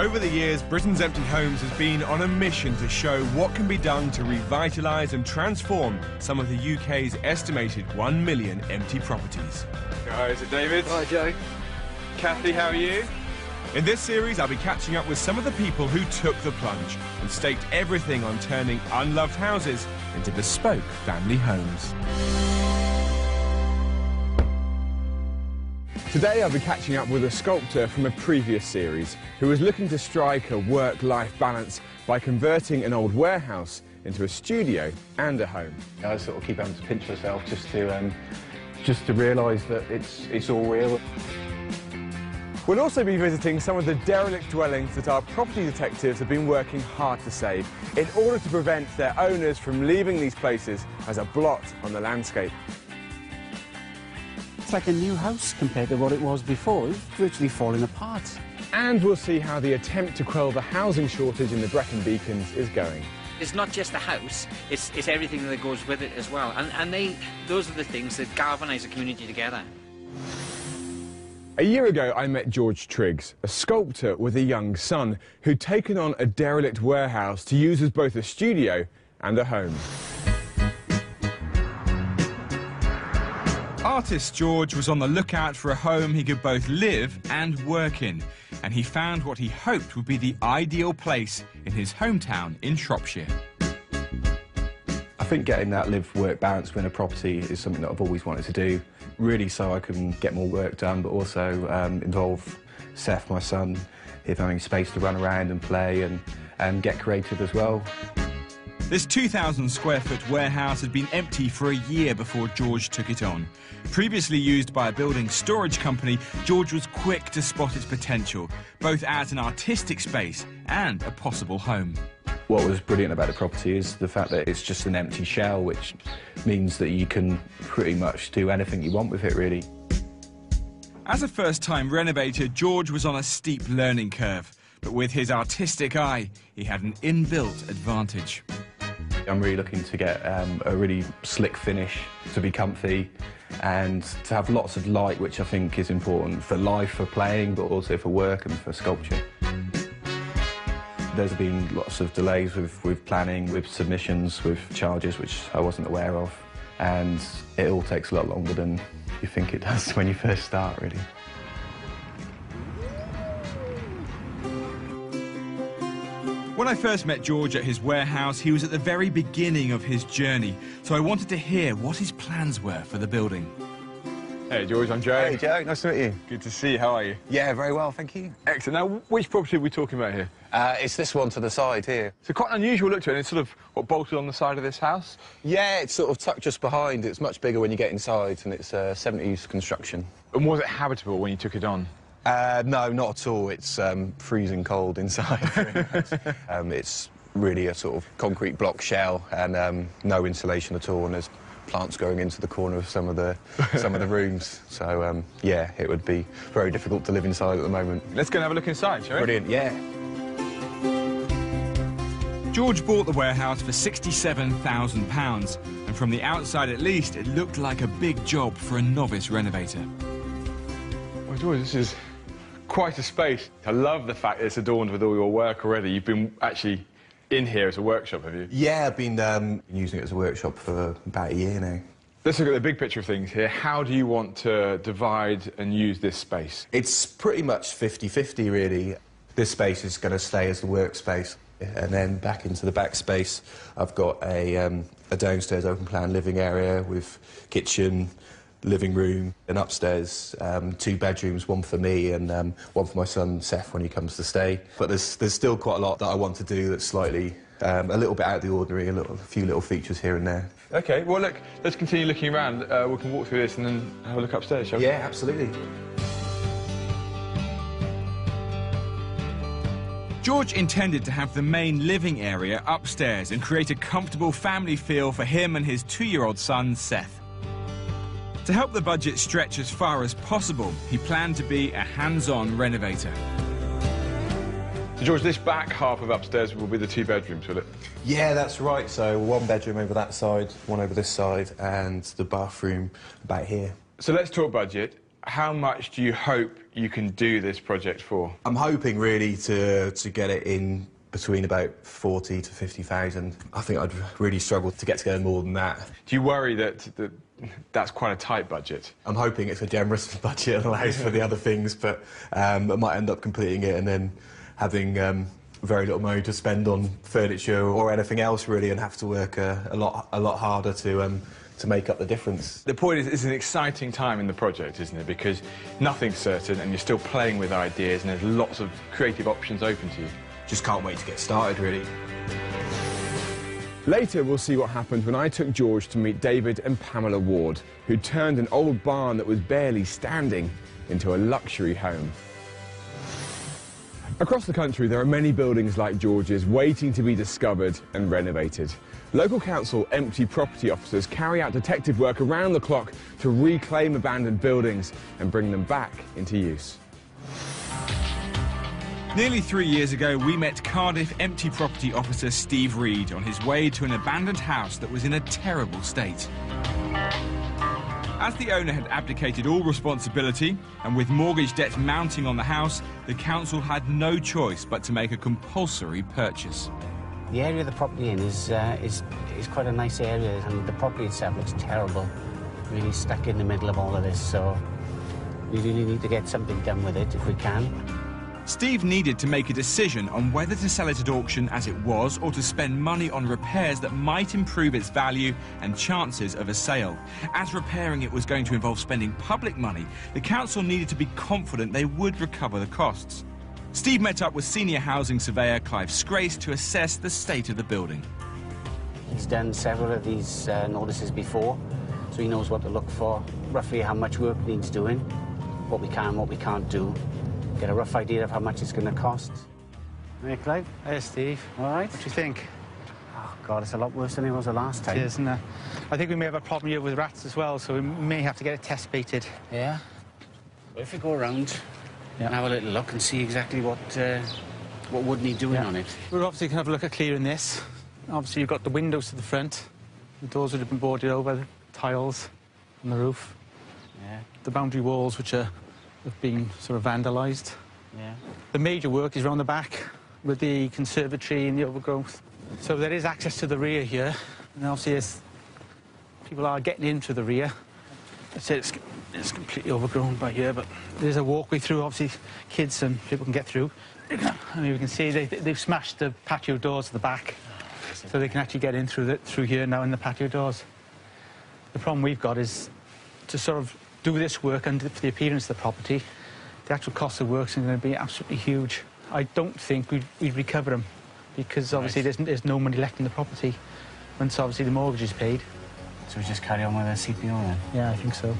Over the years, Britain's Empty Homes has been on a mission to show what can be done to revitalise and transform some of the UK's estimated 1 million empty properties. Hi, is it David? Hi, Joe. Kathy, how are you? In this series, I'll be catching up with some of the people who took the plunge and staked everything on turning unloved houses into bespoke family homes. Today I'll be catching up with a sculptor from a previous series who was looking to strike a work-life balance by converting an old warehouse into a studio and a home. I sort of keep having to pinch myself just to um, just to realise that it's it's all real. We'll also be visiting some of the derelict dwellings that our property detectives have been working hard to save in order to prevent their owners from leaving these places as a blot on the landscape. It's like a new house compared to what it was before. It's virtually falling apart. And we'll see how the attempt to quell the housing shortage in the Brecon Beacons is going. It's not just the house, it's, it's everything that goes with it as well. And, and they, those are the things that galvanise a community together. A year ago, I met George Triggs, a sculptor with a young son who'd taken on a derelict warehouse to use as both a studio and a home. Artist George was on the lookout for a home he could both live and work in, and he found what he hoped would be the ideal place in his hometown in Shropshire. I think getting that live-work balance within a property is something that I've always wanted to do, really so I can get more work done, but also um, involve Seth, my son, him having space to run around and play and, and get creative as well. This 2,000 square foot warehouse had been empty for a year before George took it on. Previously used by a building storage company, George was quick to spot its potential, both as an artistic space and a possible home. What was brilliant about the property is the fact that it's just an empty shell, which means that you can pretty much do anything you want with it, really. As a first-time renovator, George was on a steep learning curve, but with his artistic eye, he had an inbuilt advantage. I'm really looking to get um, a really slick finish, to be comfy, and to have lots of light, which I think is important for life, for playing, but also for work and for sculpture. There's been lots of delays with, with planning, with submissions, with charges, which I wasn't aware of, and it all takes a lot longer than you think it does when you first start, really. When I first met George at his warehouse, he was at the very beginning of his journey, so I wanted to hear what his plans were for the building. Hey, George, I'm Joe. Hey, Joe, nice to meet you. Good to see you. How are you? Yeah, very well, thank you. Excellent. Now, which property are we talking about here? Uh, it's this one to the side here. It's a quite an unusual look to it, it's sort of, what, bolted on the side of this house? Yeah, it's sort of tucked just behind. It's much bigger when you get inside, and it's uh, 70s construction. And was it habitable when you took it on? Uh, no, not at all. It's um, freezing cold inside. um, it's really a sort of concrete block shell and um, no insulation at all, and there's plants growing into the corner of some of the some of the rooms. So um, yeah, it would be very difficult to live inside at the moment. Let's go and have a look inside, shall we? Brilliant, yeah. George bought the warehouse for £67,000, and from the outside at least, it looked like a big job for a novice renovator. Well, George, this is quite a space. I love the fact that it's adorned with all your work already. You've been actually in here as a workshop, have you? Yeah, I've been um, using it as a workshop for about a year now. Let's look at the big picture of things here. How do you want to divide and use this space? It's pretty much 50-50, really. This space is going to stay as the workspace. And then back into the back space, I've got a, um, a downstairs open-plan living area with kitchen, living room, and upstairs um, two bedrooms, one for me and um, one for my son Seth when he comes to stay. But there's there's still quite a lot that I want to do that's slightly um, a little bit out of the ordinary, a, little, a few little features here and there. OK, well, look, let's continue looking around. Uh, we can walk through this and then have a look upstairs, shall we? Yeah, absolutely. George intended to have the main living area upstairs and create a comfortable family feel for him and his two-year-old son, Seth. To help the budget stretch as far as possible, he planned to be a hands-on renovator. So, George, this back half of upstairs will be the two bedrooms, will it? Yeah, that's right. So one bedroom over that side, one over this side, and the bathroom about here. So let's talk budget. How much do you hope you can do this project for? I'm hoping really to, to get it in between about 40 to 50,000. I think I'd really struggle to get to go more than that. Do you worry that, that that's quite a tight budget? I'm hoping it's a generous budget and allows for the other things, but um, I might end up completing it and then having um, very little money to spend on furniture or anything else really and have to work a, a lot, a lot harder to, um, to make up the difference. The point is, it's an exciting time in the project, isn't it? Because nothing's certain and you're still playing with ideas and there's lots of creative options open to you. Just can't wait to get started really. Later, we'll see what happened when I took George to meet David and Pamela Ward, who turned an old barn that was barely standing into a luxury home. Across the country, there are many buildings like George's waiting to be discovered and renovated. Local council empty property officers carry out detective work around the clock to reclaim abandoned buildings and bring them back into use. Nearly three years ago, we met Cardiff empty property officer Steve Reed on his way to an abandoned house that was in a terrible state. As the owner had abdicated all responsibility, and with mortgage debts mounting on the house, the council had no choice but to make a compulsory purchase. The area the property in is, uh, is, is quite a nice area, and the property itself looks terrible. Really stuck in the middle of all of this, so we really need to get something done with it if we can. Steve needed to make a decision on whether to sell it at auction as it was or to spend money on repairs that might improve its value and chances of a sale. As repairing it was going to involve spending public money, the council needed to be confident they would recover the costs. Steve met up with senior housing surveyor Clive Scrace to assess the state of the building. He's done several of these uh, notices before, so he knows what to look for, roughly how much work needs doing, what we can, what we can't do, get a rough idea of how much it's going to cost. Hey, Clive. Hey, Steve. All right. What do you think? Oh, God, it's a lot worse than it was the last time. It is, isn't it? I think we may have a problem here with rats as well, so we may have to get it test baited. Yeah. Well, if we go around Yeah. and have a little look and see exactly what uh, what would need doing Yeah. on it. We're obviously going to have a look at clearing this. Obviously, you've got the windows to the front. The doors would have been boarded over, the tiles on the roof. Yeah, The boundary walls, which are, have been sort of vandalised. yeah. The major work is around the back with the conservatory and the overgrowth. So there is access to the rear here. And obviously, as people are getting into the rear. I'd say it's, it's completely overgrown by here, but there's a walkway through. Obviously, kids and people can get through. I mean, we can see they, they've smashed the patio doors at the back, so they can actually get in through, the, through here now in the patio doors. The problem we've got is to sort of do this work and for the appearance of the property, the actual cost of works is going to be absolutely huge. I don't think we'd, we'd recover them because obviously there's, there's no money left in the property once obviously the mortgage is paid. So we just carry on with our CPO then. Yeah, I think so.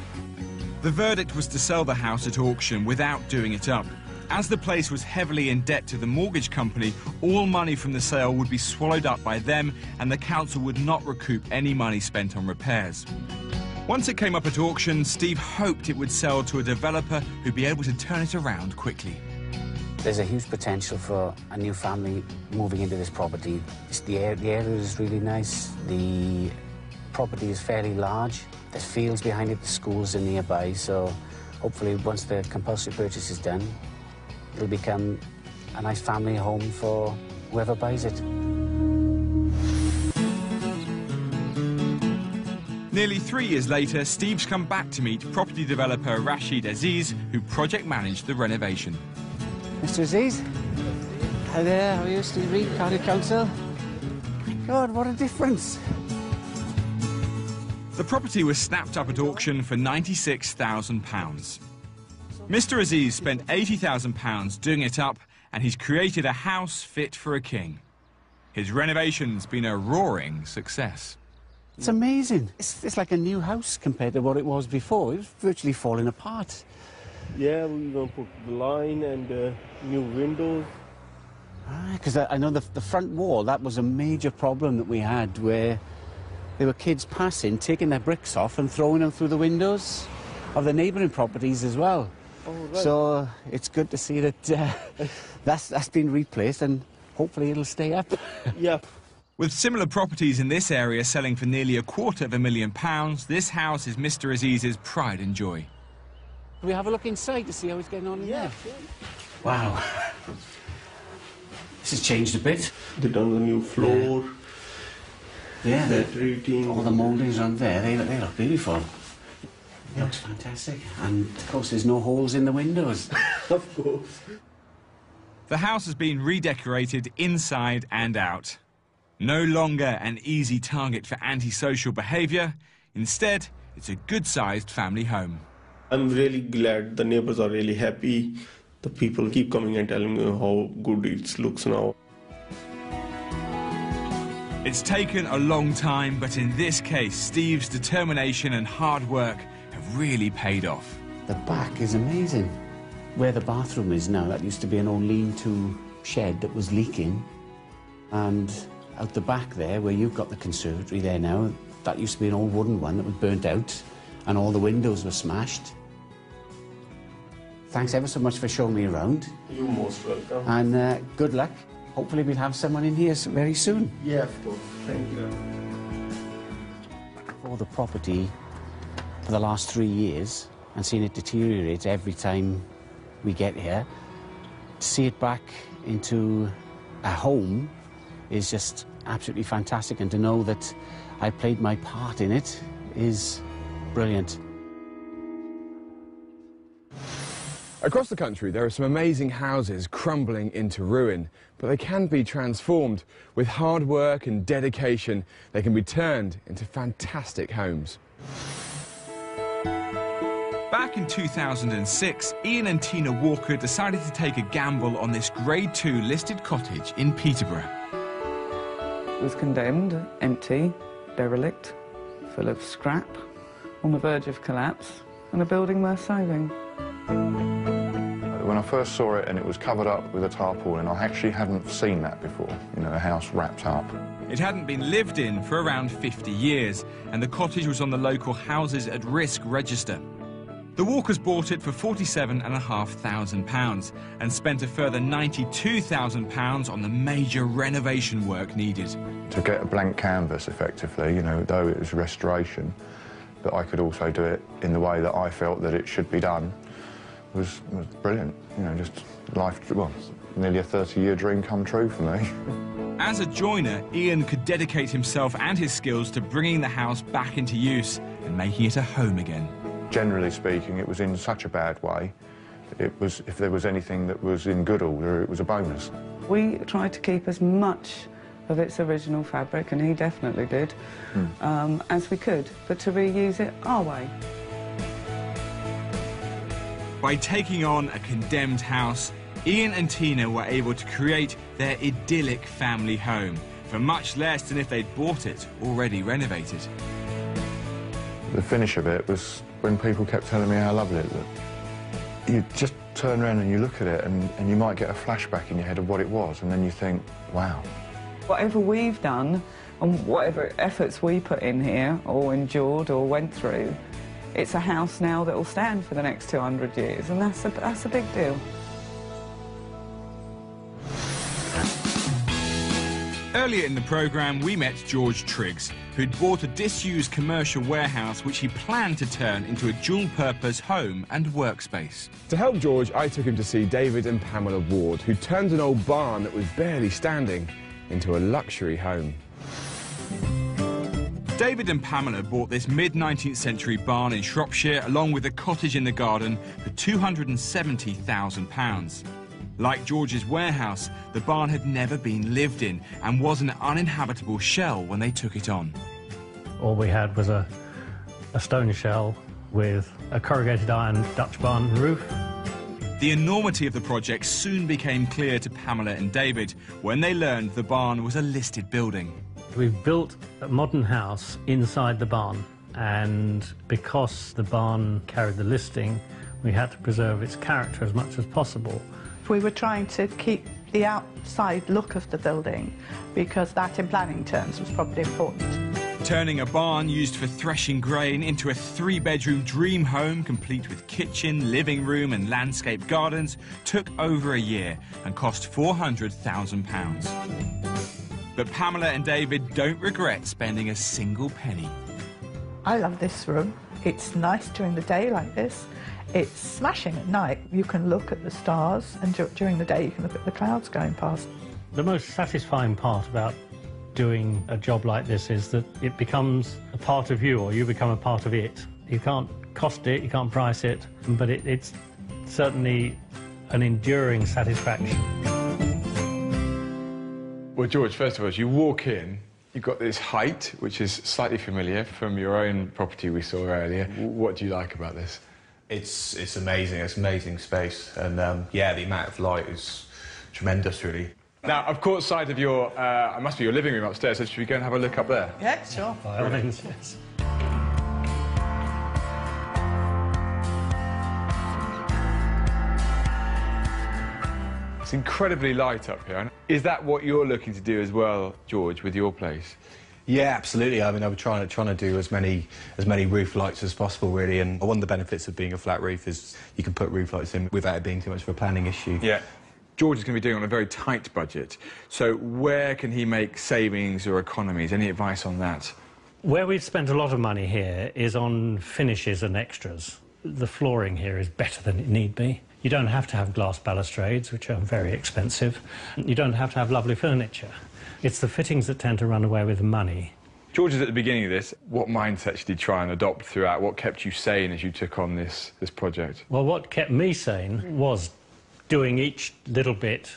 The verdict was to sell the house at auction without doing it up. As the place was heavily in debt to the mortgage company, all money from the sale would be swallowed up by them and the council would not recoup any money spent on repairs. Once it came up at auction, Steve hoped it would sell to a developer who'd be able to turn it around quickly. There's a huge potential for a new family moving into this property. The, air, the area is really nice. The property is fairly large. There's fields behind it, the schools are nearby, so hopefully once the compulsory purchase is done, it'll become a nice family home for whoever buys it. Nearly three years later, Steve's come back to meet property developer Rashid Aziz, who project managed the renovation. Mr. Aziz? Hi there, how are you, Steve Reed, Cardiff Council? God, what a difference. The property was snapped up at auction for £96,000. Mr. Aziz spent £80,000 doing it up, and he's created a house fit for a king. His renovation's been a roaring success. It's amazing. It's, it's like a new house compared to what it was before. It was virtually falling apart. Yeah, we're gonna put the line and uh, new windows. Because I, I know the, the front wall, that was a major problem that we had where there were kids passing, taking their bricks off and throwing them through the windows of the neighbouring properties as well. Oh, right. So it's good to see that uh, that's, that's been replaced and hopefully it'll stay up. Yeah, With similar properties in this area selling for nearly a quarter of a million pounds, this house is Mr. Aziz's pride and joy. Can we have a look inside to see how it's getting on in Yeah, there? Wow. This has changed a bit. They've done the new floor, Yeah. that routine. All the mouldings on there, they look, they look beautiful. It looks fantastic. And of course, there's no holes in the windows. Of course. The house has been redecorated inside and out. No longer an easy target for antisocial behaviour. Instead, it's a good-sized family home. I'm really glad the neighbors are really happy. The people keep coming and telling me how good it looks now. It's taken a long time, but in this case, Steve's determination and hard work have really paid off. The back is amazing. Where the bathroom is now, that used to be an old lean-to shed that was leaking. And out the back there, where you've got the conservatory there now, that used to be an old wooden one that was burnt out, and all the windows were smashed. Thanks ever so much for showing me around, You're most welcome. and uh, good luck. Hopefully we'll have someone in here very soon. Yeah, of course. Thank you. For the property for the last three years and seen it deteriorate every time we get here. To see it back into a home is just absolutely fantastic, and to know that I played my part in it is brilliant. Across the country, there are some amazing houses crumbling into ruin, but they can be transformed. With hard work and dedication, they can be turned into fantastic homes. Back in 2006, Ian and Tina Walker decided to take a gamble on this Grade 2 listed cottage in Peterborough. It was condemned, empty, derelict, full of scrap, on the verge of collapse, and a building worth saving. When I first saw it and it was covered up with a tarpaulin, I actually hadn't seen that before, you know, a house wrapped up. It hadn't been lived in for around 50 years, and the cottage was on the local Houses at Risk register. The Walkers bought it for £47,500 and spent a further £92,000 on the major renovation work needed. To get a blank canvas, effectively, you know, though it was restoration, but I could also do it in the way that I felt that it should be done, was, was brilliant. You know, just life, well, nearly a 30-year dream come true for me. As a joiner, Ian could dedicate himself and his skills to bringing the house back into use and making it a home again. Generally speaking, it was in such a bad way. It was, if there was anything that was in good order, it was a bonus. We tried to keep as much of its original fabric, and he definitely did, um, as we could, but to reuse it our way. By taking on a condemned house, Ian and Tina were able to create their idyllic family home for much less than if they'd bought it already renovated. The finish of it was when people kept telling me how lovely it looked. You just turn around and you look at it and, and you might get a flashback in your head of what it was and then you think, wow. Whatever we've done and whatever efforts we put in here or endured or went through, it's a house now that will stand for the next 200 years, and that's a, that's a big deal. Earlier in the programme, we met George Triggs, who'd bought a disused commercial warehouse which he planned to turn into a dual-purpose home and workspace. To help George, I took him to see David and Pamela Ward, who turned an old barn that was barely standing into a luxury home. David and Pamela bought this mid-19th century barn in Shropshire along with a cottage in the garden for £270,000. Like George's warehouse, the barn had never been lived in and was an uninhabitable shell when they took it on. All we had was a, a stone shell with a corrugated iron Dutch barn roof. The enormity of the project soon became clear to Pamela and David when they learned the barn was a listed building. We've built a modern house inside the barn, and because the barn carried the listing, we had to preserve its character as much as possible. We were trying to keep the outside look of the building because that in planning terms was probably important. Turning a barn used for threshing grain into a three-bedroom dream home complete with kitchen, living room and landscape gardens took over a year and cost £400,000. But Pamela and David don't regret spending a single penny. I love this room. It's nice during the day like this. It's smashing at night. You can look at the stars, and dur- during the day you can look at the clouds going past. The most satisfying part about doing a job like this is that it becomes a part of you or you become a part of it. You can't cost it, you can't price it, but it, it's certainly an enduring satisfaction. Well, George, first of all, as you walk in, you've got this height, which is slightly familiar from your own property we saw earlier. What do you like about this? It's it's amazing. It's amazing space, and um, yeah, the amount of light is tremendous, really. Now, I've caught sight of your, uh, it must be your living room upstairs, so should we go and have a look up there? Yeah, sure. By all means, yes. It's incredibly light up here. Is that what you're looking to do as well, George, with your place? Yeah, absolutely. I mean, I'm trying to trying to do as many as many roof lights as possible, really. And one of the benefits of being a flat roof is you can put roof lights in without it being too much of a planning issue. Yeah. George is going to be doing it on a very tight budget. So where can he make savings or economies? Any advice on that? Where we've spent a lot of money here is on finishes and extras. The flooring here is better than it need be. You don't have to have glass balustrades, which are very expensive. You don't have to have lovely furniture. It's the fittings that tend to run away with the money. George is at the beginning of this. What mindsets did you try and adopt throughout? What kept you sane as you took on this, this project? Well, what kept me sane was doing each little bit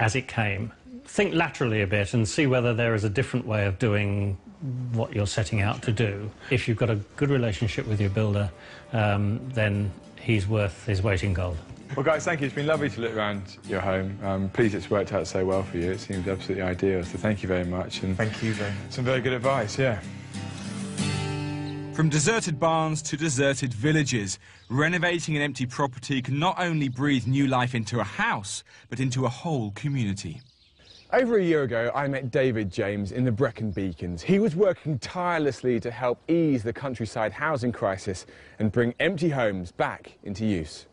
as it came. Think laterally a bit and see whether there is a different way of doing what you're setting out to do. If you've got a good relationship with your builder, um, then he's worth his weight in gold. Well, guys, thank you. It's been lovely to look around your home. I'm pleased it's worked out so well for you. It seems absolutely ideal, so thank you very much. And Thank you very much. Some very good advice, yeah. From deserted barns to deserted villages, renovating an empty property can not only breathe new life into a house, but into a whole community. Over a year ago, I met David James in the Brecon Beacons. He was working tirelessly to help ease the countryside housing crisis and bring empty homes back into use.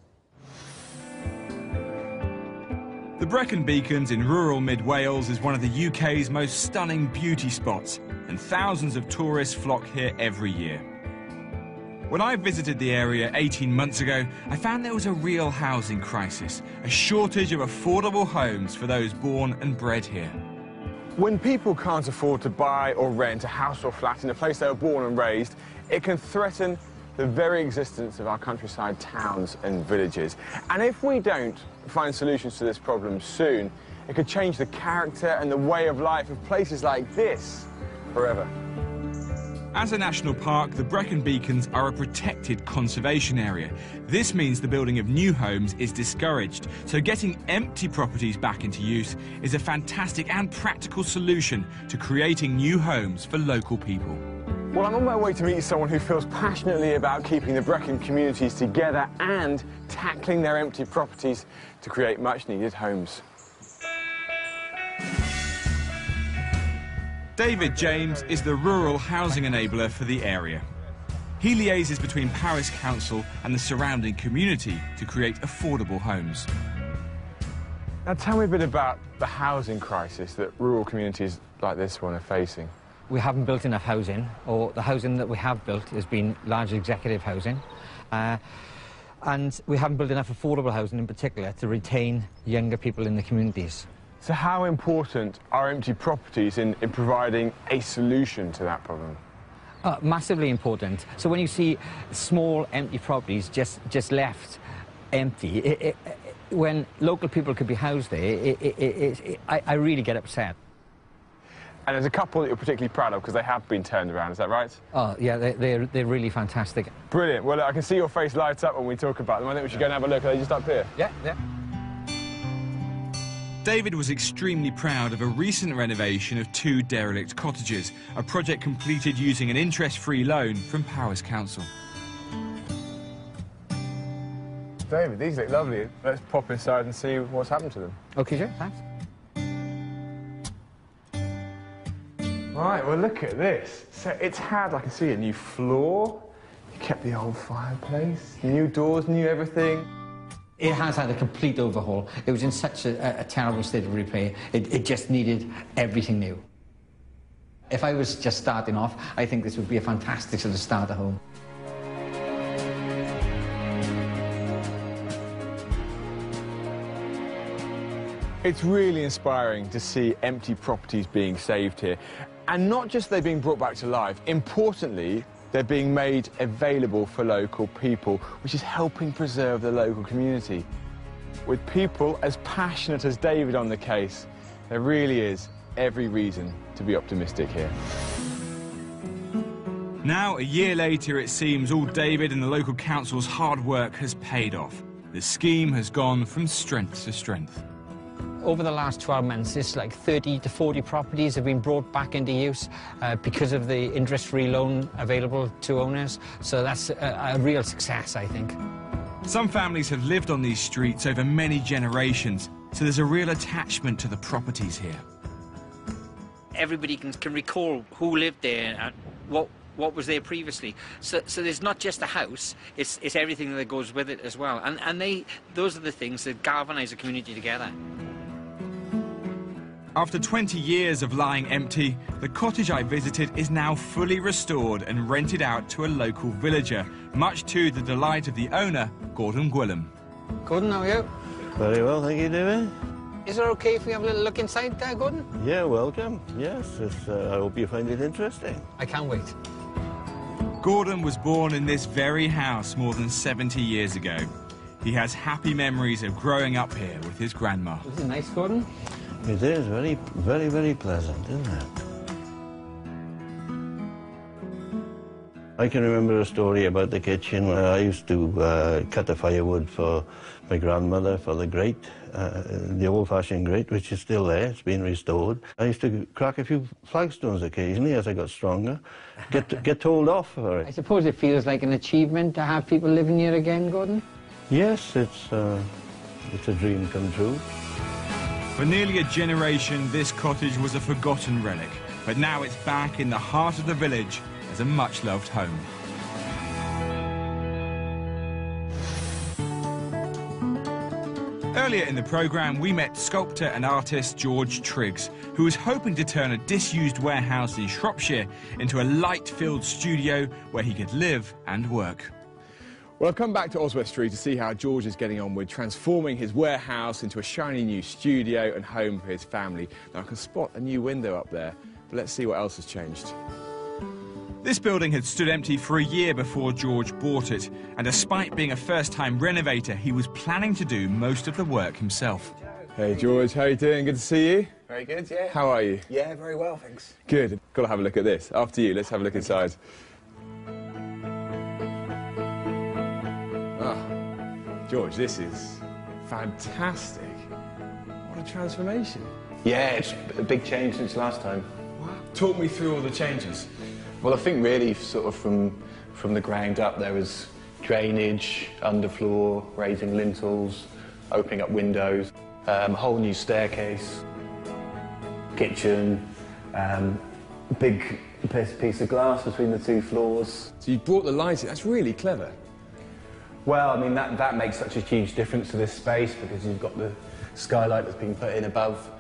The Brecon Beacons in rural mid Wales is one of the UK's most stunning beauty spots, and thousands of tourists flock here every year. When I visited the area 18 months ago, I found there was a real housing crisis, a shortage of affordable homes for those born and bred here. When people can't afford to buy or rent a house or flat in a place they were born and raised, it can threaten the very existence of our countryside towns and villages. And if we don't find solutions to this problem soon, it could change the character and the way of life of places like this forever. As a national park, the Brecon Beacons are a protected conservation area. This means the building of new homes is discouraged, so getting empty properties back into use is a fantastic and practical solution to creating new homes for local people. Well, I'm on my way to meet someone who feels passionately about keeping the Brecon communities together and tackling their empty properties to create much needed homes. David James is the rural housing enabler for the area. He liaises between Powys Council and the surrounding community to create affordable homes. Now, tell me a bit about the housing crisis that rural communities like this one are facing. We haven't built enough housing, or the housing that we have built has been largely executive housing. Uh, and we haven't built enough affordable housing in particular to retain younger people in the communities. So, how important are empty properties in, in providing a solution to that problem? Uh, massively important. So when you see small empty properties just, just left empty, it, it, when local people could be housed there, it, I, I really get upset. And there's a couple that you're particularly proud of because they have been turned around, is that right? Oh, yeah, they, they're, they're really fantastic. Brilliant. Well, I can see your face light up when we talk about them. I think we should go and have a look. Are they just up here? Yeah, yeah. David was extremely proud of a recent renovation of two derelict cottages, a project completed using an interest-free loan from Powys Council. David, these look lovely. Let's pop inside and see what's happened to them. Okay, sure, thanks. Right, well, look at this. So it's had, I can see, a new floor. You kept the old fireplace, new doors, new everything. It has had a complete overhaul. It was in such a, a terrible state of repair. It, it just needed everything new. If I was just starting off, I think this would be a fantastic sort of starter home. It's really inspiring to see empty properties being saved here. And not just they're being brought back to life, importantly, they're being made available for local people, which is helping preserve the local community. With people as passionate as David on the case, there really is every reason to be optimistic here. Now, a year later, it seems all David and the local council's hard work has paid off. The scheme has gone from strength to strength. Over the last 12 months, it's like 30 to 40 properties have been brought back into use uh, because of the interest-free loan available to owners. So that's a, a real success, I think. Some families have lived on these streets over many generations, so there's a real attachment to the properties here. Everybody can, can recall who lived there and what what was there previously. So, so there's not just a house; it's it's everything that goes with it as well. And and they those are the things that galvanise a community together. After 20 years of lying empty, the cottage I visited is now fully restored and rented out to a local villager, much to the delight of the owner, Gordon Gwillam. Gordon, how are you? Very well, thank you, David. Is it okay if we have a little look inside there, Gordon? Yeah, welcome. Yes, uh, I hope you find it interesting. I can't wait. Gordon was born in this very house more than 70 years ago. He has happy memories of growing up here with his grandma. This is nice, Gordon. It is very, very, very pleasant, isn't it? I can remember a story about the kitchen where I used to uh, cut the firewood for my grandmother for the grate, uh, the old-fashioned grate, which is still there. It's been restored. I used to crack a few flagstones occasionally as I got stronger, get get told off for it. I suppose it feels like an achievement to have people living here again, Gordon? Yes, it's uh, it's a dream come true. For nearly a generation, this cottage was a forgotten relic, but now it's back in the heart of the village as a much-loved home. Earlier in the programme, we met sculptor and artist George Triggs, who was hoping to turn a disused warehouse in Shropshire into a light-filled studio where he could live and work. Well, I've come back to Oswestry to see how George is getting on with transforming his warehouse into a shiny new studio and home for his family. Now, I can spot a new window up there, but let's see what else has changed. This building had stood empty for a year before George bought it, and despite being a first-time renovator, he was planning to do most of the work himself. Hey, George, how you doing? Good to see you. Very good, yeah. How are you? Yeah, very well, thanks. Good. Got to have a look at this. After you, let's have a look inside. Ah, George, this is fantastic. What a transformation. Yeah, it's a big change since last time. Talk me through all the changes. Well, I think really sort of from, from the ground up there was drainage, underfloor, raising lintels, opening up windows, um, a whole new staircase, kitchen, um, big piece, of glass between the two floors. So you brought the lighting. That's really clever. Well, I mean, that, that makes such a huge difference to this space because you've got the skylight that's been put in above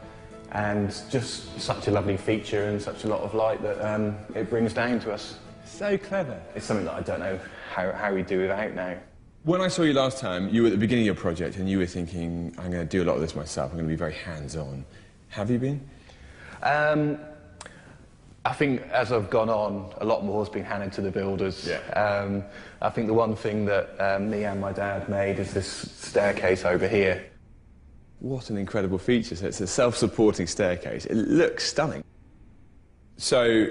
and just such a lovely feature and such a lot of light that um, it brings down to us. So clever. It's something that I don't know how, how we do without now. When I saw you last time, you were at the beginning of your project and you were thinking, I'm going to do a lot of this myself. I'm going to be very hands-on. Have you been? Um, I think as I've gone on, a lot more has been handed to the builders. Yeah. Um, I think the one thing that um, me and my dad made is this staircase over here. What an incredible feature. So it's a self-supporting staircase. It looks stunning. So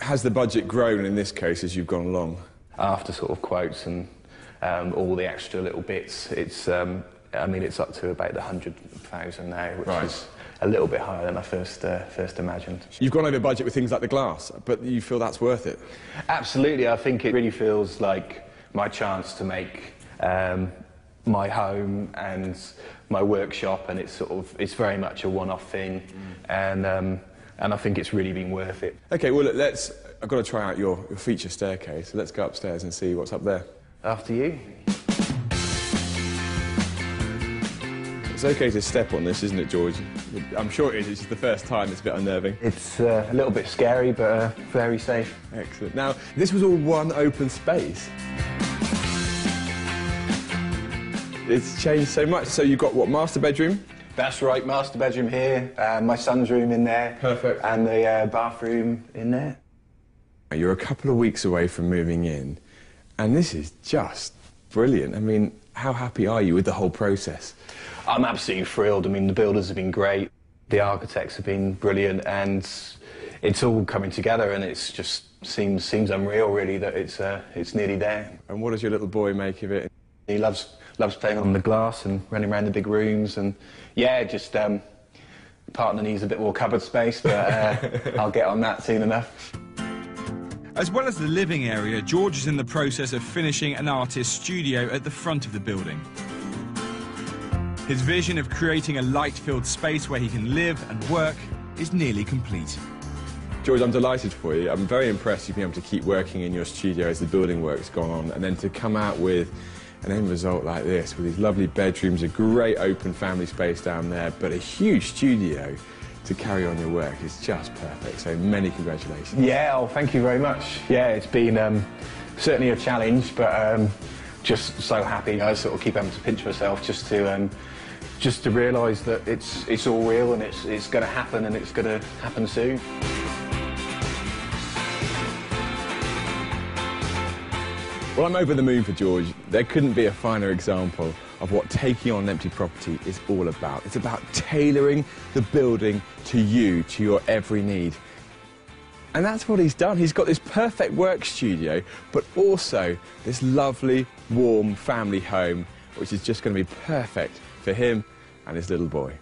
has the budget grown in this case as you've gone along? After sort of quotes and um, all the extra little bits, it's, um, I mean, it's up to about the 100,000 now, which Right. is a little bit higher than I first, uh, first imagined. You've gone over budget with things like the glass, but you feel that's worth it? Absolutely, I think it really feels like my chance to make um, my home and my workshop, and it's sort of it's very much a one-off thing, and um, and I think it's really been worth it. OK, well, look, let's... I've got to try out your, your feature staircase, so let's go upstairs and see what's up there. After you. It's OK to step on this, isn't it, George? I'm sure it is. It's the first time. It's a bit unnerving. It's uh, a little bit scary, but uh, very safe. Excellent. Now, this was all one open space. It's changed so much. So you've got, what, master bedroom? That's right, master bedroom here, uh, my son's room in there. Perfect. And the uh, bathroom in there. You're a couple of weeks away from moving in, and this is just brilliant. I mean, how happy are you with the whole process? I'm absolutely thrilled. I mean, the builders have been great, the architects have been brilliant, and it's all coming together, and it's just seems seems unreal, really, that it's uh, it's nearly there. And what does your little boy make of it? He loves loves playing on the glass and running around the big rooms, and yeah, just um, partner needs a bit more cupboard space, but uh, I'll get on that soon enough. As well as the living area, George is in the process of finishing an artist's studio at the front of the building. His vision of creating a light-filled space where he can live and work is nearly complete. George, I'm delighted for you. I'm very impressed you've been able to keep working in your studio as the building work's gone on, and then to come out with an end result like this, with these lovely bedrooms, a great open family space down there, but a huge studio to carry on your work is just perfect. So many congratulations. Yeah, oh, thank you very much. Yeah, it's been um, certainly a challenge, but um, just so happy. I sort of keep having to pinch myself just to um, just to realise that it's it's all real and it's it's going to happen and it's going to happen soon. Well, I'm over the moon for George. There couldn't be a finer example of what taking on empty property is all about. It's about tailoring the building to you, to your every need. And that's what he's done. He's got this perfect work studio, but also this lovely, warm family home, which is just going to be perfect for him and his little boy.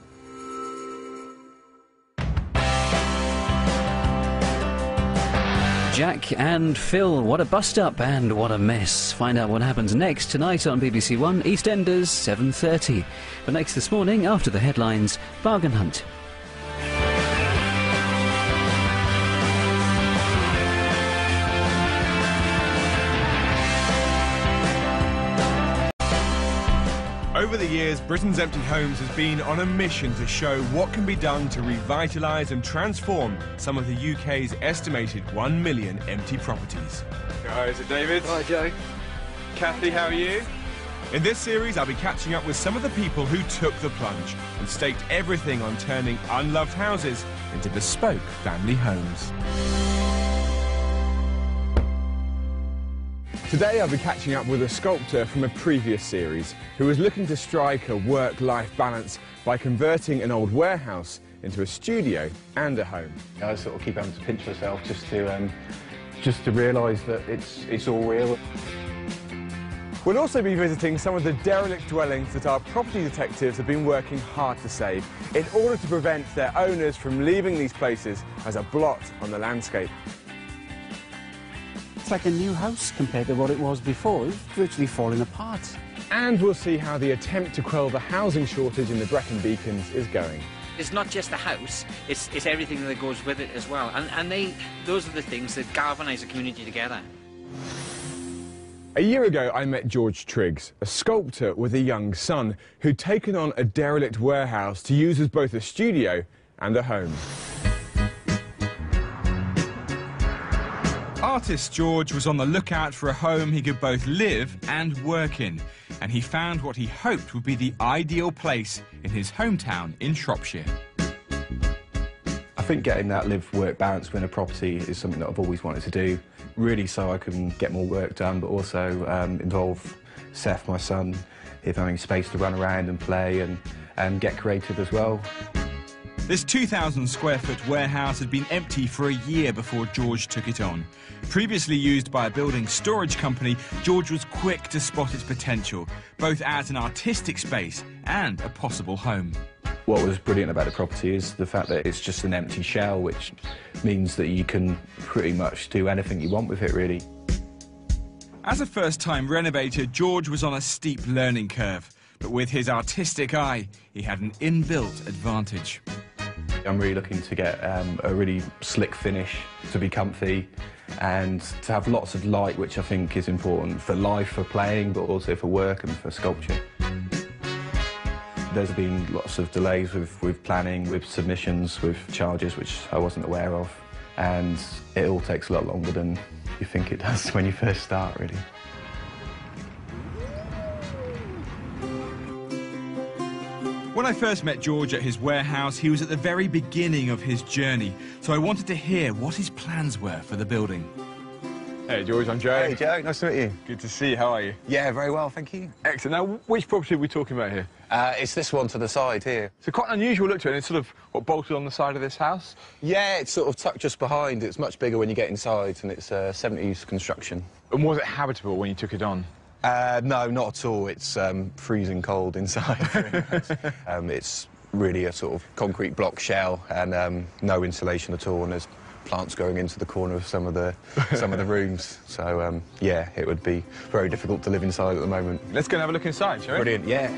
Jack and Phil, what a bust up and what a mess. Find out what happens next tonight on BBC One, EastEnders 7:30. But next this morning after the headlines, Bargain Hunt. Over the years, Britain's Empty Homes has been on a mission to show what can be done to revitalise and transform some of the UK's estimated 1 million empty properties. Hi, is it David? Hi, Joe. Kathy, how are you? In this series, I'll be catching up with some of the people who took the plunge and staked everything on turning unloved houses into bespoke family homes. Today I'll be catching up with a sculptor from a previous series who was looking to strike a work-life balance by converting an old warehouse into a studio and a home. I sort of keep having to pinch myself just to um, just to realise that it's it's all real. We'll also be visiting some of the derelict dwellings that our property detectives have been working hard to save in order to prevent their owners from leaving these places as a blot on the landscape. It's like a new house compared to what it was before. It's virtually falling apart. And we'll see how the attempt to quell the housing shortage in the Brecon Beacons is going. It's not just the house, it's, it's everything that goes with it as well. And, and they, those are the things that galvanise a community together. A year ago, I met George Triggs, a sculptor with a young son who'd taken on a derelict warehouse to use as both a studio and a home. Artist George was on the lookout for a home he could both live and work in, and he found what he hoped would be the ideal place in his hometown in Shropshire. I think getting that live-work balance within a property is something that I've always wanted to do, really so I can get more work done, but also um, involve Seth, my son, him having space to run around and play and, and get creative as well. This 2,000 square foot warehouse had been empty for a year before George took it on. Previously used by a building storage company, George was quick to spot its potential, both as an artistic space and a possible home. What was brilliant about the property is the fact that it's just an empty shell, which means that you can pretty much do anything you want with it, really. As a first-time renovator, George was on a steep learning curve, but with his artistic eye, he had an inbuilt advantage. I'm really looking to get um, a really slick finish, to be comfy, and to have lots of light, which I think is important for life, for playing, but also for work and for sculpture. There's been lots of delays with, with planning, with submissions, with charges, which I wasn't aware of, and it all takes a lot longer than you think it does when you first start, really. When I first met George at his warehouse, he was at the very beginning of his journey, so I wanted to hear what his plans were for the building. Hey, George, I'm Joe. Hey, Joe, nice to meet you. Good to see you. How are you? Yeah, very well, thank you. Excellent. Now, which property are we talking about here? Uh, it's this one to the side here. So quite an unusual look to it, it's sort of, what, bolted on the side of this house? Yeah, it's sort of tucked just behind. It's much bigger when you get inside, and it's uh, 70s construction. And was it habitable when you took it on? Uh, no, not at all. It's um, freezing cold inside. um, it's really a sort of concrete block shell and um, no insulation at all, and there's plants growing into the corner of some of the some of the rooms. So um, yeah, it would be very difficult to live inside at the moment. Let's go and have a look inside, shall we? Brilliant, yeah.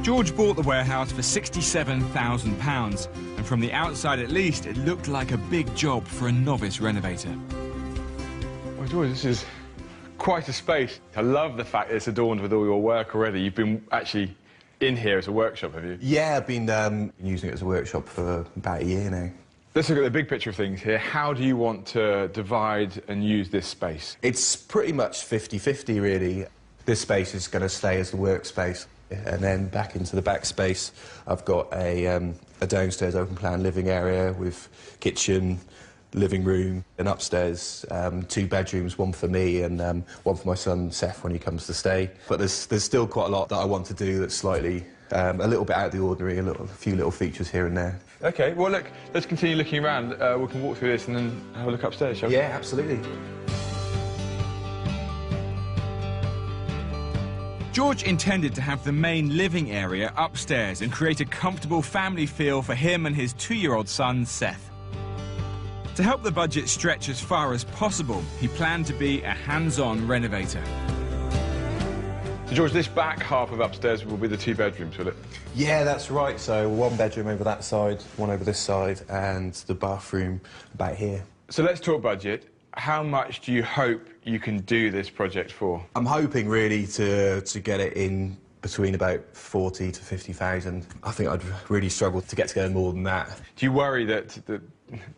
George bought the warehouse for £67,000, and from the outside at least, it looked like a big job for a novice renovator. Well, George, this is quite a space. I love the fact that it's adorned with all your work already. You've been actually in here as a workshop, have you? Yeah, I've been um, using it as a workshop for about a year now. Let's look at the big picture of things here. How do you want to divide and use this space? It's pretty much 50-50, really. This space is going to stay as the workspace. And then back into the back space, I've got a, um, a downstairs open-plan living area with kitchen, living room, and upstairs um, two bedrooms, one for me and um, one for my son Seth when he comes to stay. But there's there's still quite a lot that I want to do that's slightly um, a little bit out of the ordinary, a, little, a few little features here and there. OK, well, look, let's continue looking around. Uh, we can walk through this and then have a look upstairs, shall we? Yeah, absolutely. George intended to have the main living area upstairs and create a comfortable family feel for him and his two-year-old son, Seth. To help the budget stretch as far as possible, he planned to be a hands-on renovator. So, George, this back half of upstairs will be the two bedrooms, will it? Yeah, that's right. So one bedroom over that side, one over this side, and the bathroom about here. So let's talk budget. How much do you hope you can do this project for? I'm hoping really to to get it in between about 40 to 50,000. I think I'd really struggle to get to go more than that. Do you worry that, that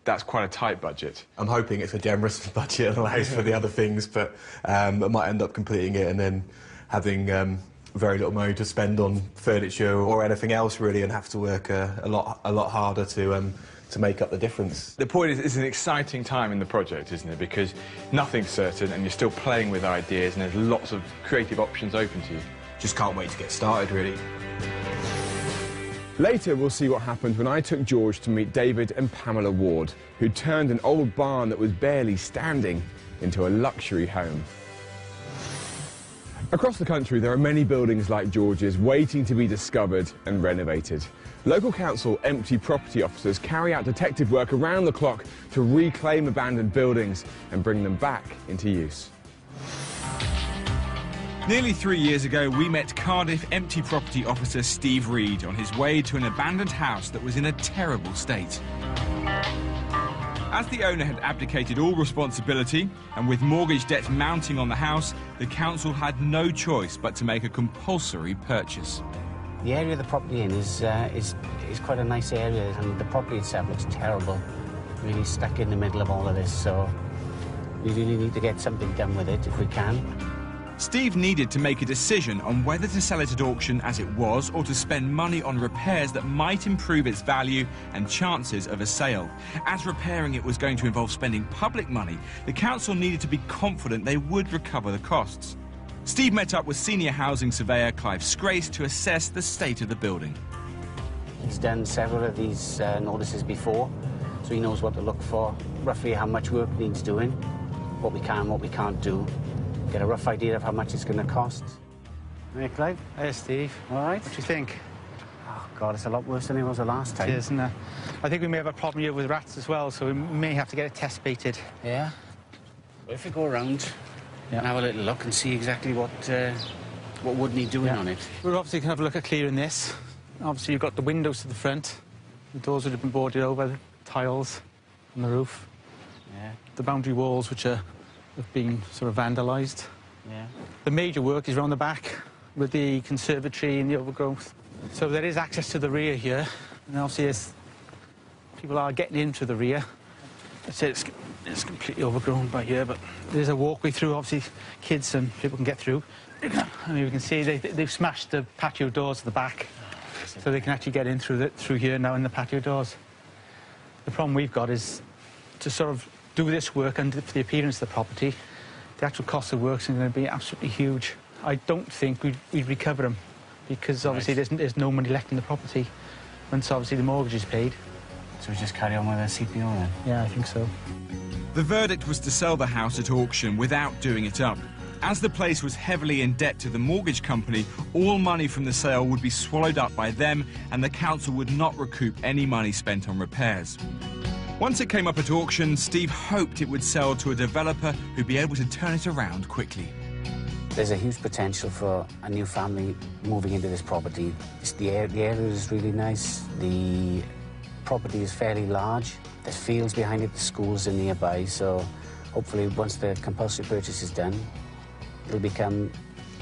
that's quite a tight budget? I'm hoping it's a generous budget and allows for the other things, but um, I might end up completing it and then having um, very little money to spend on furniture or anything else really and have to work uh, a lot a lot harder to um, to make up the difference. The point is, it's an exciting time in the project, isn't it? Because nothing's certain and you're still playing with ideas and there's lots of creative options open to you. Just can't wait to get started, really. Later, we'll see what happened when I took George to meet David and Pamela Ward, who turned an old barn that was barely standing into a luxury home. Across the country, there are many buildings like George's waiting to be discovered and renovated. Local council empty property officers carry out detective work around the clock to reclaim abandoned buildings and bring them back into use. Nearly three years ago, we met Cardiff empty property officer Steve Reed on his way to an abandoned house that was in a terrible state. As the owner had abdicated all responsibility, and with mortgage debt mounting on the house, the council had no choice but to make a compulsory purchase. The area the property in is, uh, is, is quite a nice area, and the property itself looks terrible. Really stuck in the middle of all of this, so we really need to get something done with it if we can. Steve needed to make a decision on whether to sell it at auction as it was or to spend money on repairs that might improve its value and chances of a sale. As repairing it was going to involve spending public money, the council needed to be confident they would recover the costs. Steve met up with senior housing surveyor Clive Scrace to assess the state of the building. He's done several of these uh, notices before, so he knows what to look for, roughly how much work needs doing, what we can, what we can't do, get a rough idea of how much it's going to cost. Hey, Clive. Hey, Steve. All right? What do you think? Oh, God, it's a lot worse than it was the last time. It is, isn't it? I think we may have a problem here with rats as well, so we may have to get it test baited. Yeah? Well, if we go around and have a little look and see exactly what, uh, what would need doing Yeah. on it. We're obviously going to have a look at clearing this. Obviously, you've got the windows to the front. The doors would have been boarded over, the tiles on the roof. Yeah. The boundary walls, which are, have been sort of vandalised. Yeah. The major work is around the back with the conservatory and the overgrowth. So there is access to the rear here. And obviously, as people are getting into the rear, so it's, It's completely overgrown by here, but there's a walkway through. Obviously, kids and people can get through. I mean, we can see they, they've smashed the patio doors at the back, so they can actually get in through the, through here now in the patio doors. The problem we've got is to sort of do this work and for the appearance of the property, the actual cost of work is going to be absolutely huge. I don't think we'd, we'd recover them because obviously there's, there's no money left in the property once obviously the mortgage is paid. So we just carry on with our CPO then? Yeah, I think so. The verdict was to sell the house at auction without doing it up. As the place was heavily in debt to the mortgage company, all money from the sale would be swallowed up by them and the council would not recoup any money spent on repairs. Once it came up at auction, Steve hoped it would sell to a developer who'd be able to turn it around quickly. There's a huge potential for a new family moving into this property. It's the, air, the area is really nice. The property is fairly large. There's fields behind it, the schools are nearby, so hopefully once the compulsory purchase is done, it'll become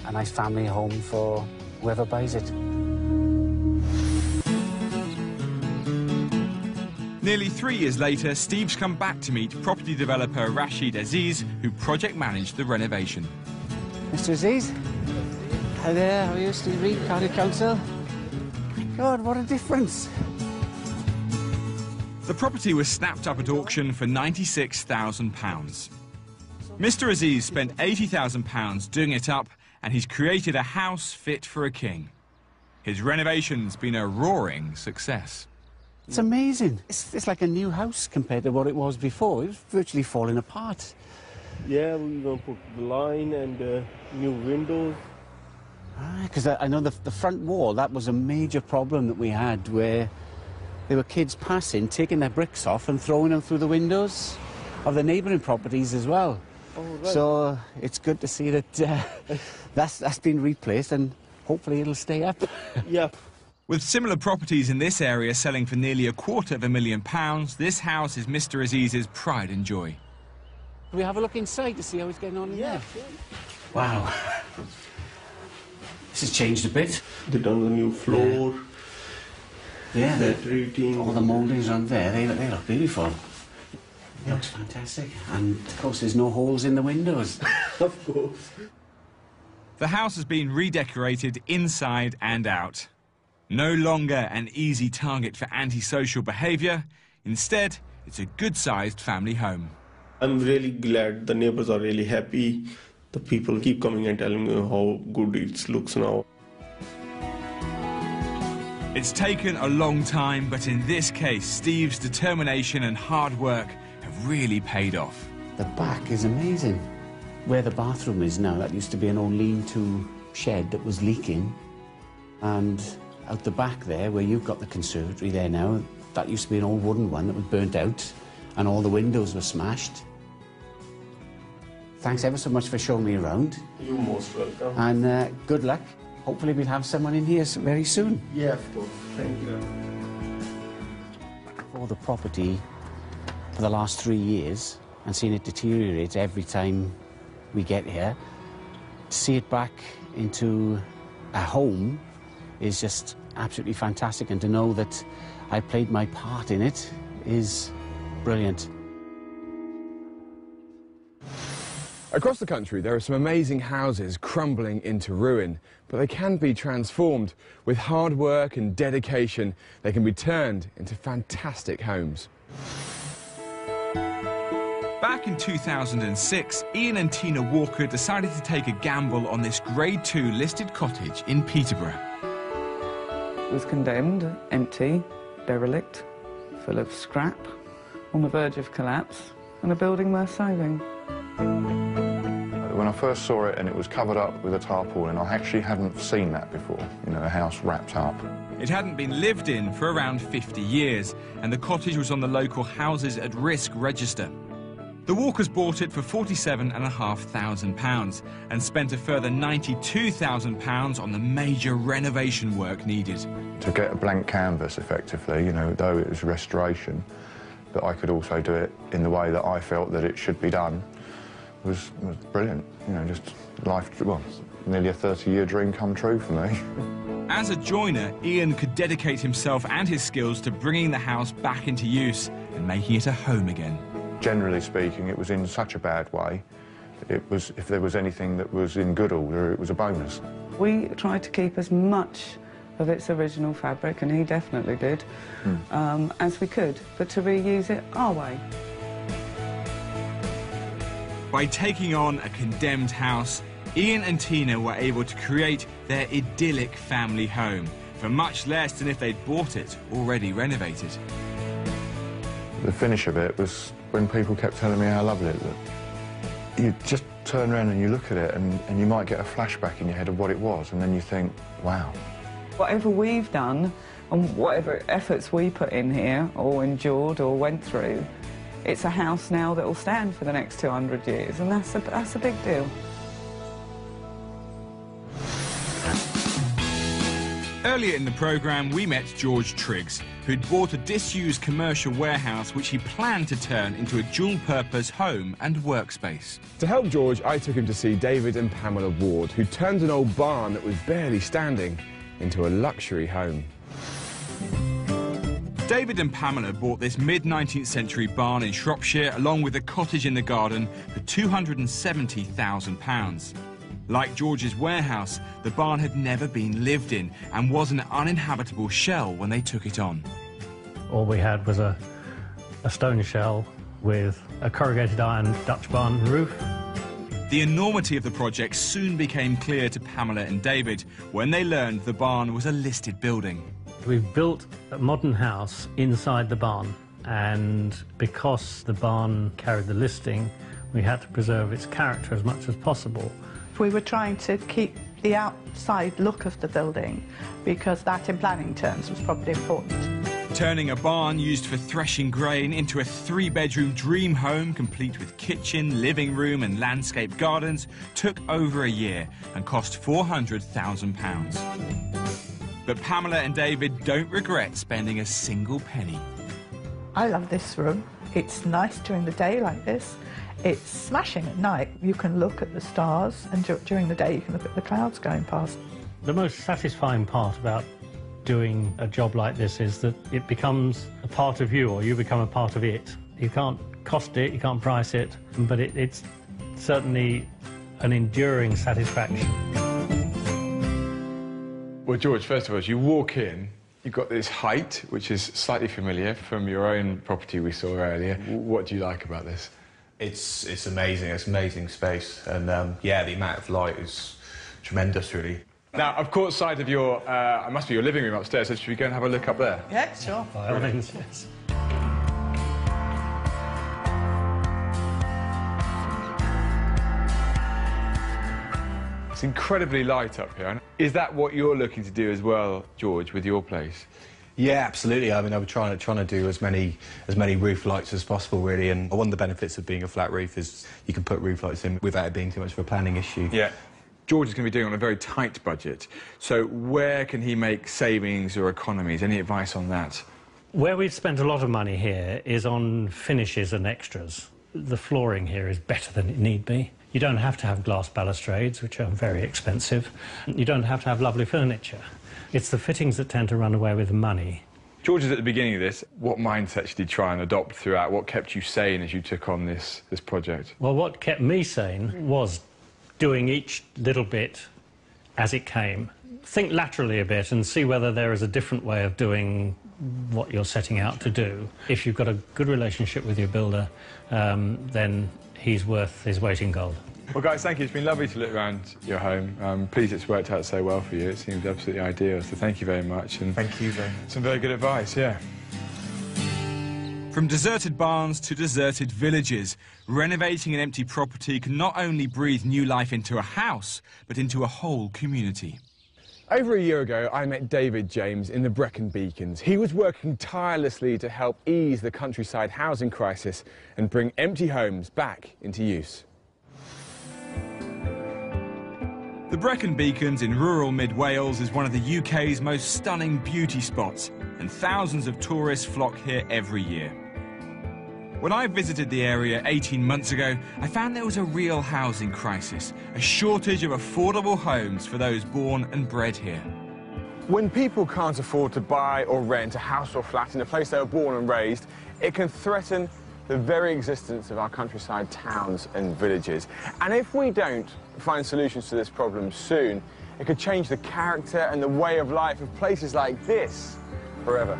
a nice family home for whoever buys it. Nearly three years later, Steve's come back to meet property developer Rashid Aziz, who project managed the renovation. Mr. Aziz? Hi there, how are you, Steve Reed, County Council? God, what a difference. The property was snapped up at auction for £96,000. Mr. Aziz spent £80,000 doing it up, and he's created a house fit for a king. His renovation's been a roaring success. It's amazing. It's, it's like a new house compared to what it was before. It was virtually falling apart. Yeah, we're going to put the line and uh, new windows. Because I, I know the, the front wall, that was a major problem that we had where there were kids passing, taking their bricks off and throwing them through the windows of the neighbouring properties as well. Oh, right. So it's good to see that uh, that's, that's been replaced and hopefully it'll stay up. yeah. With similar properties in this area selling for nearly a quarter of a million pounds, this house is Mr. Aziz's pride and joy. Can we have a look inside to see how it's getting on in Yeah, there? Wow. This has changed a bit. They've done the new floor. Yeah, That the, all the mouldings on there, they, look- they look beautiful. It looks fantastic. And of course, there's no holes in the windows. of course. The house has been redecorated inside and out. No longer an easy target for antisocial behaviour, instead, it's a good sized family home. I'm really glad the neighbors are really happy. The people keep coming and telling me how good it looks now. It's taken a long time, but in this case, Steve's determination and hard work have really paid off. The back is amazing. Where the bathroom is now, that used to be an old lean-to shed that was leaking. And out the back there, where you've got the conservatory there now, that used to be an old wooden one that was burnt out, and all the windows were smashed. Thanks ever so much for showing me around, You're most welcome. and uh, good luck. Hopefully we'll have someone in here very soon. Yeah, of course. Thank you. For the property for the last three years and seen it deteriorate every time we get here, to see it back into a home is just absolutely fantastic. And to know that I played my part in it is brilliant. Across the country, there are some amazing houses crumbling into ruin, but they can be transformed. With hard work and dedication, they can be turned into fantastic homes. Back in 2006, Ian and Tina Walker decided to take a gamble on this Grade 2 listed cottage in Peterborough. It was condemned, empty, derelict, full of scrap, on the verge of collapse, and a building worth saving. When I first saw it and it was covered up with a tarpaulin, I actually hadn't seen that before. You know, a house wrapped up. It hadn't been lived in for around 50 years, and the cottage was on the local Houses at Risk register. The Walkers bought it for £47,500 and spent a further £92,000 on the major renovation work needed. To get a blank canvas, effectively, you know, though it was restoration, but I could also do it in the way that I felt that it should be done, was, was brilliant. You know, just life, well, nearly a 30-year dream come true for me. As a joiner, Ian could dedicate himself and his skills to bringing the house back into use and making it a home again. Generally speaking, it was in such a bad way. It was, if there was anything that was in good order, it was a bonus. We tried to keep as much of its original fabric, and he definitely did, um, as we could, but to reuse it our way. By taking on a condemned house, Ian and Tina were able to create their idyllic family home for much less than if they'd bought it already renovated. The finish of it was when people kept telling me how lovely it looked. You just turn around and you look at it and, and you might get a flashback in your head of what it was and then you think, wow. Whatever we've done and whatever efforts we put in here or endured or went through, it's a house now that will stand for the next 200 years, and that's a, that's a big deal. Earlier in the programme, we met George Triggs, who'd bought a disused commercial warehouse which he planned to turn into a dual-purpose home and workspace. To help George, I took him to see David and Pamela Ward, who turned an old barn that was barely standing into a luxury home. David and Pamela bought this mid-19th century barn in Shropshire along with a cottage in the garden for £270,000. Like George's warehouse, the barn had never been lived in and was an uninhabitable shell when they took it on. All we had was a, a stone shell with a corrugated iron Dutch barn roof. The enormity of the project soon became clear to Pamela and David when they learned the barn was a listed building. We've built a modern house inside the barn, and because the barn carried the listing, we had to preserve its character as much as possible. We were trying to keep the outside look of the building because that in planning terms was probably important. Turning a barn used for threshing grain into a three-bedroom dream home complete with kitchen, living room and landscape gardens took over a year and cost £400,000. But Pamela and David don't regret spending a single penny. I love this room. It's nice during the day like this. It's smashing at night. You can look at the stars, and dur- during the day you can look at the clouds going past. The most satisfying part about doing a job like this is that it becomes a part of you or you become a part of it. You can't cost it, you can't price it, but it, it's certainly an enduring satisfaction. Well, George, first of all, as you walk in, you've got this height, which is slightly familiar from your own property we saw earlier. What do you like about this? It's it's amazing. It's amazing space, and um, yeah, the amount of light is tremendous, really. Now, I've caught sight of your, uh, it must be your living room upstairs, so should we go and have a look up there? Yeah, sure. By all means, yes. It's incredibly light up here. Is that what you're looking to do as well, George, with your place? Yeah, absolutely. I mean, I was trying to trying to do as many as many roof lights as possible, really. And one of the benefits of being a flat roof is you can put roof lights in without it being too much of a planning issue. Yeah. George is going to be doing it on a very tight budget. So where can he make savings or economies? Any advice on that? Where we've spent a lot of money here is on finishes and extras. The flooring here is better than it need be. You don't have to have glass balustrades, which are very expensive. You don't have to have lovely furniture. It's the fittings that tend to run away with the money. George is at the beginning of this. What mindset did you try and adopt throughout? What kept you sane as you took on this, this project? Well, what kept me sane was doing each little bit as it came. Think laterally a bit and see whether there is a different way of doing what you're setting out to do. If you've got a good relationship with your builder, um, then he's worth his weight in gold. Well, guys, thank you. It's been lovely to look around your home. I'm pleased it's worked out so well for you. It seems absolutely ideal. So thank you very much. And thank you very Some very good advice, yeah. From deserted barns to deserted villages, renovating an empty property can not only breathe new life into a house, but into a whole community. Over a year ago, I met David James in the Brecon Beacons. He was working tirelessly to help ease the countryside housing crisis and bring empty homes back into use. The Brecon Beacons in rural mid Wales is one of the UK's most stunning beauty spots, and thousands of tourists flock here every year. When I visited the area 18 months ago, I found there was a real housing crisis, a shortage of affordable homes for those born and bred here. When people can't afford to buy or rent a house or flat in a place they were born and raised, it can threaten the very existence of our countryside towns and villages. And if we don't find solutions to this problem soon, it could change the character and the way of life of places like this forever.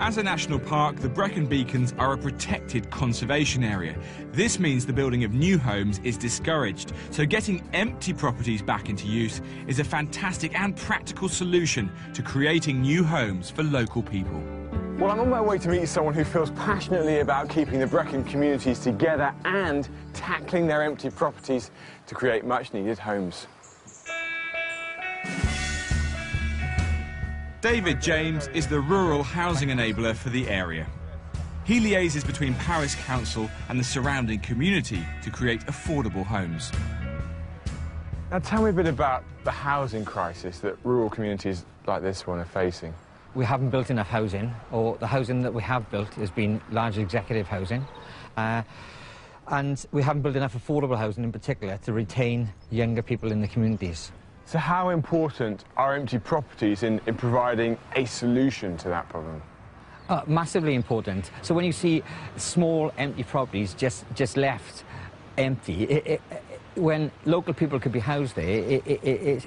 As a national park, the Brecon Beacons are a protected conservation area. This means the building of new homes is discouraged, so getting empty properties back into use is a fantastic and practical solution to creating new homes for local people. Well, I'm on my way to meet someone who feels passionately about keeping the Brecon communities together and tackling their empty properties to create much needed homes. David James is the rural housing enabler for the area. He liaises between Powys Council and the surrounding community to create affordable homes. Now, tell me a bit about the housing crisis that rural communities like this one are facing. We haven't built enough housing, or the housing that we have built has been largely executive housing. Uh, and we haven't built enough affordable housing in particular to retain younger people in the communities. So how important are empty properties in, in providing a solution to that problem? Uh, massively important. So when you see small empty properties just, just left empty, it, it, when local people could be housed there, it,